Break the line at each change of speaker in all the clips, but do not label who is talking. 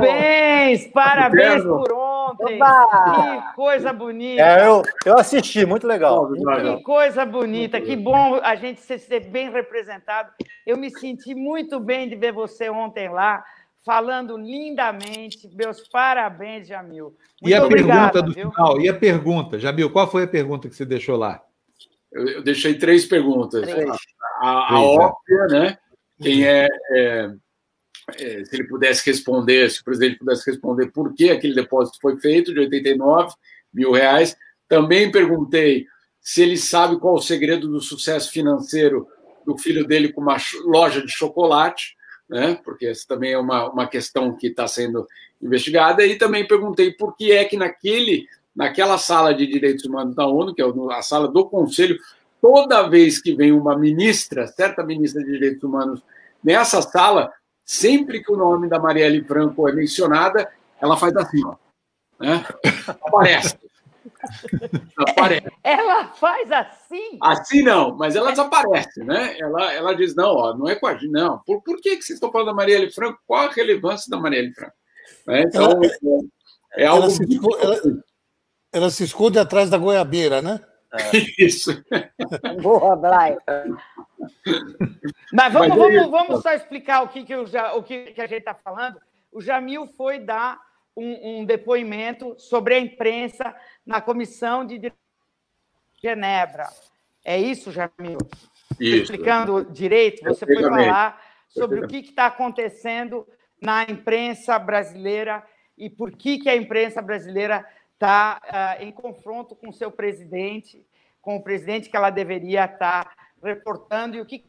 Parabéns, parabéns por ontem. Oba! Que coisa bonita.
É, eu, eu assisti, muito legal.
Que coisa bonita, que bom a gente ser bem representado. Eu me senti muito bem de ver você ontem lá, falando lindamente. Meus parabéns, Jamil.
Muito e a pergunta do viu? final? E a pergunta, Jamil, qual foi a pergunta que você deixou lá?
Eu, eu deixei três perguntas. Três. A, a, a óbvia, né? Quem é é, se ele pudesse responder, se o presidente pudesse responder por que aquele depósito foi feito, de 89 mil reais. Também perguntei se ele sabe qual o segredo do sucesso financeiro do filho dele com uma loja de chocolate, né? porque essa também é uma, uma questão que está sendo investigada. E também perguntei por que é que naquele, naquela sala de direitos humanos da ONU, que é a sala do Conselho, toda vez que vem uma ministra, certa ministra de direitos humanos, nessa sala, sempre que o nome da Marielle Franco é mencionada, ela faz assim, ó. Né? Aparece.
Aparece. Ela faz assim?
Assim não, mas ela desaparece, né? Ela, ela diz, não, ó, não é com a gente, não. Por, por que, que vocês estão falando da Marielle Franco? Qual a relevância da Marielle Franco? Né? Então, ela,
é, é algo... Ela se, esconde, ela, ela se esconde atrás da goiabeira, né?
É. Isso.
Boa, Brian. Mas vamos, vamos, vamos só explicar o que, que, o, o que, que a gente está falando. O Jamil foi dar um, um, depoimento sobre a imprensa na comissão de Genebra. É isso, Jamil? Isso. Explicando direito, você foi falar sobre o que está acontecendo na imprensa brasileira e por que, que a imprensa brasileira está uh, ah, em confronto com o seu presidente, com o presidente que ela deveria estar tá reportando e o que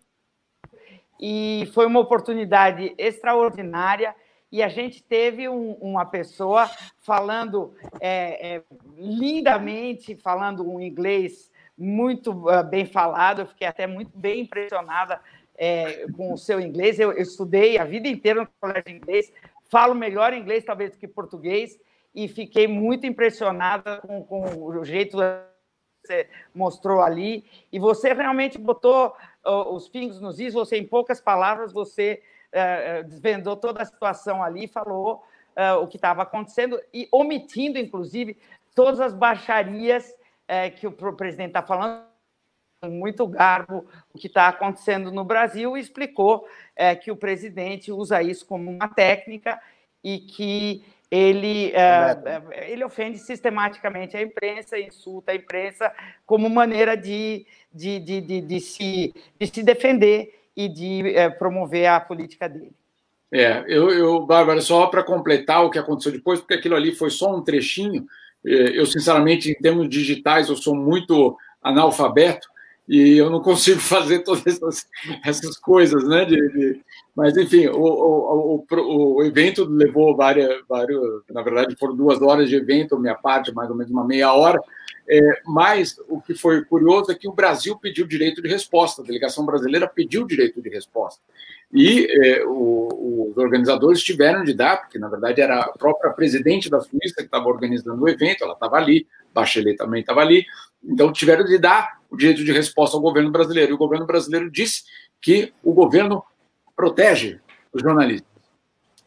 e foi uma oportunidade extraordinária e a gente teve um, uma pessoa falando é, é, lindamente, falando um inglês muito uh, bem falado, eu fiquei até muito bem impressionada é, com o seu inglês. Eu, eu, estudei a vida inteira no colégio de inglês, falo melhor inglês talvez do que português, e fiquei muito impressionada com, com o jeito que você mostrou ali. E você realmente botou uh, os pingos nos is, você, em poucas palavras, você uh, desvendou toda a situação ali, falou uh, o que estava acontecendo e omitindo, inclusive, todas as baixarias que o presidente está falando com muito garbo o que está acontecendo no Brasil e explicou que o presidente usa isso como uma técnica e que ele, uh, ele ofende sistematicamente a imprensa, insulta a imprensa como maneira de, de, de, de, de se, de se defender e de uh, promover a política dele.
É, eu, eu Bárbara, só para completar o que aconteceu depois, porque aquilo ali foi só um trechinho. Eu, sinceramente, em termos digitais, eu sou muito analfabeto e eu não consigo fazer todas essas, essas coisas, né? De, de, mas, enfim, o, o, o, o, evento levou várias, várias, na verdade, foram duas horas de evento, minha parte, mais ou menos uma meia hora. É, mas o que foi curioso é que o Brasil pediu direito de resposta, a delegação brasileira pediu direito de resposta. E é, os organizadores tiveram de dar, porque, na verdade, era a própria presidente da Suíça que estava organizando o evento, ela estava ali, Bachelet também estava ali, então tiveram de dar o direito de resposta ao governo brasileiro. E o governo brasileiro disse que o governo protege os jornalistas.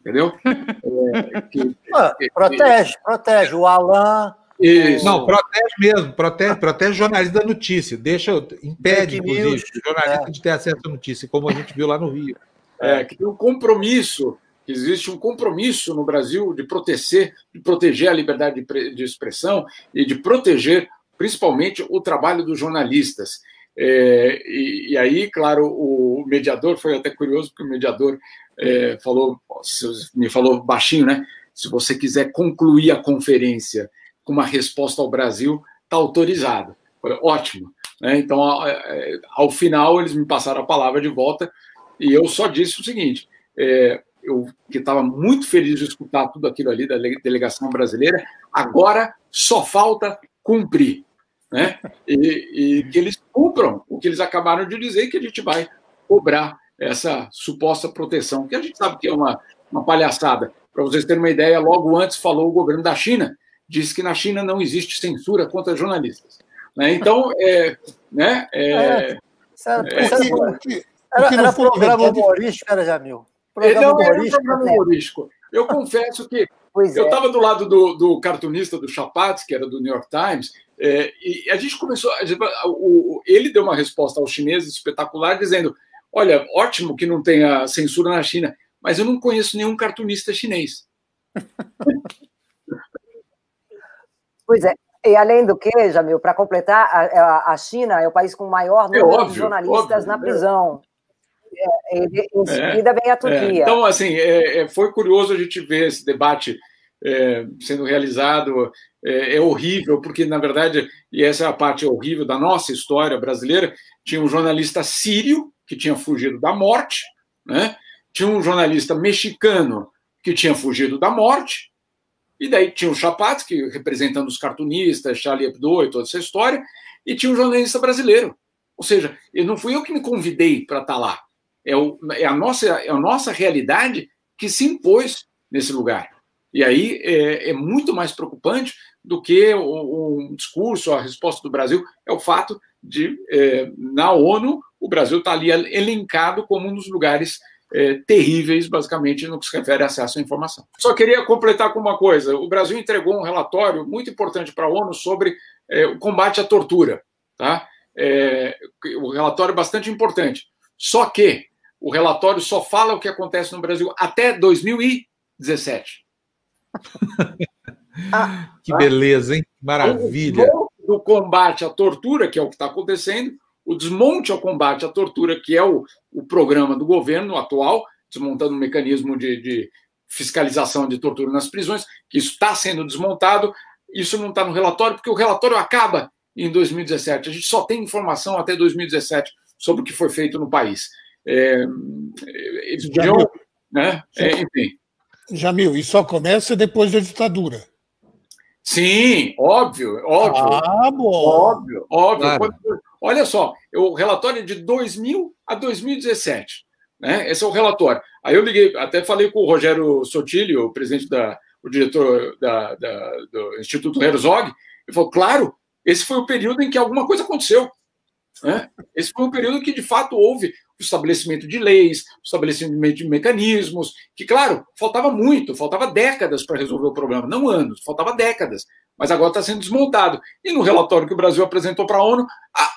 Entendeu?
É, que, ah, que, protege, que... protege. O Alain.
Isso. Não, protege mesmo, protege, protege o jornalista da notícia, deixa, impede, inclusive, o jornalista é. de ter acesso à notícia, como a gente viu lá no Rio.
É, que tem um compromisso, existe um compromisso no Brasil de proteger, de proteger a liberdade de, de expressão e de proteger principalmente o trabalho dos jornalistas. É, e, e, aí, claro, o mediador foi até curioso, porque o mediador é, falou, me falou baixinho, né? Se você quiser concluir a conferência com uma resposta ao Brasil, está autorizado. Falei, ótimo. Né? Então, ao, final, eles me passaram a palavra de volta e eu só disse o seguinte: é, eu que estava muito feliz de escutar tudo aquilo ali da delegação brasileira, agora só falta cumprir né? E, e, que eles cumpram o que eles acabaram de dizer, que a gente vai cobrar essa suposta proteção, que a gente sabe que é uma, uma palhaçada. Para vocês terem uma ideia, logo antes falou o governo da China, disse que na China não existe censura contra jornalistas. Né? Então, é, né, é, é,
era, era, era programa humorístico, era Jamil. Programa
não, era um programa humorístico. eu confesso que Pois eu estava é. do lado do, do, cartunista do Chapatz, que era do New York Times, é, e a gente começou. A gente, o, ele deu uma resposta aos chineses espetacular, dizendo: Olha, ótimo que não tenha censura na China, mas eu não conheço nenhum cartunista chinês.
Pois é. E além do que, Jamil, para completar, a, a, China é o país com o maior é número é óbvio, de jornalistas óbvio, na prisão. É, em é, seguida vem a Turquia.
então, assim, foi curioso a gente ver esse debate sendo realizado. É, horrível, porque, na verdade, e essa é a parte horrível da nossa história brasileira, tinha um jornalista sírio que tinha fugido da morte, né? tinha um jornalista mexicano que tinha fugido da morte, e daí tinha o Chapatsky, representando os cartunistas, Charlie Hebdo e toda essa história, e tinha um jornalista brasileiro. Ou seja, não fui eu que me convidei para estar tá lá. É, o, é, a nossa, é a nossa realidade que se impôs nesse lugar. E aí é, é muito mais preocupante do que o, o, discurso, a resposta do Brasil, é o fato de, é, na ONU, o Brasil está ali elencado como um dos lugares é, terríveis, basicamente, no que se refere a acesso à informação. Só queria completar com uma coisa: o Brasil entregou um relatório muito importante para a ONU sobre é, o combate à tortura. Tá? É, o relatório é bastante importante. Só que o relatório só fala o que acontece no Brasil até 2017.
Ah, que beleza, hein? Maravilha.
O do combate à tortura, que é o que está acontecendo, o desmonte ao combate à tortura, que é o, o programa do governo atual, desmontando um mecanismo de, de fiscalização de tortura nas prisões, que isso está sendo desmontado. Isso não está no relatório, porque o relatório acaba em 2017. A gente só tem informação até 2017 sobre o que foi feito no país. É, eles podiam, né? É, enfim.
Jamil, e só começa depois da ditadura.
Sim, óbvio, óbvio.
Ah, bom.
Óbvio, óbvio. Claro. Olha só, o relatório é de 2000 a 2017. Né? Esse é o relatório. Aí eu liguei, até falei com o Rogério Sotilho, o presidente da, o diretor da, da, do Instituto Herzog, ele falou, claro, esse foi o período em que alguma coisa aconteceu. Né? Esse foi um período que, de fato, houve o estabelecimento de leis, o estabelecimento de mecanismos, que, claro, faltava muito, faltava décadas para resolver o problema, não anos, faltava décadas, mas agora está sendo desmontado. E no relatório que o Brasil apresentou para a ONU, ah,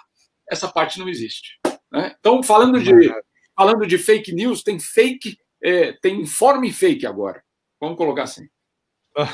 essa parte não existe. Né? Então, falando de, falando de fake news, tem fake, é, tem informe fake agora. Vamos colocar assim.
Ah.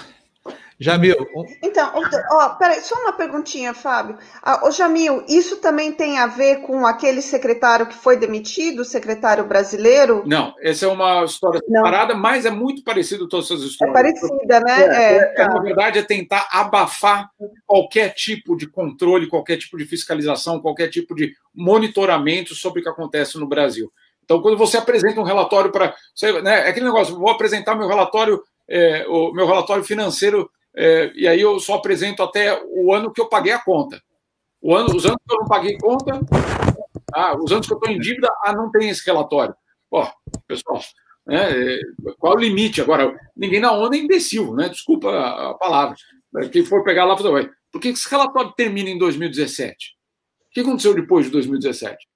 Jamil.
Então, ó, peraí, só uma perguntinha, Fábio. Ah, ô, Jamil, isso também tem a ver com aquele secretário que foi demitido, o secretário brasileiro?
Não, essa é uma história separada, mas é muito parecido todas essas histórias.
É parecida, né?
É, é, é, na verdade, é tentar abafar qualquer tipo de controle, qualquer tipo de fiscalização, qualquer tipo de monitoramento sobre o que acontece no Brasil. Então, quando você apresenta um relatório para. Né, é aquele negócio, vou apresentar meu relatório, é, o meu relatório financeiro é, e aí eu só apresento até o ano que eu paguei a conta. Ano, os anos que eu não paguei conta, ah, os anos que eu estou em dívida, ah, não tem esse relatório. Ó, pessoal, né, qual é o limite? Agora, ninguém na ONU é imbecil, né? Desculpa a, a palavra. Quem for pegar lá, por que esse relatório termina em 2017? O que aconteceu depois de 2017?